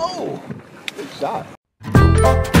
Oh, good shot.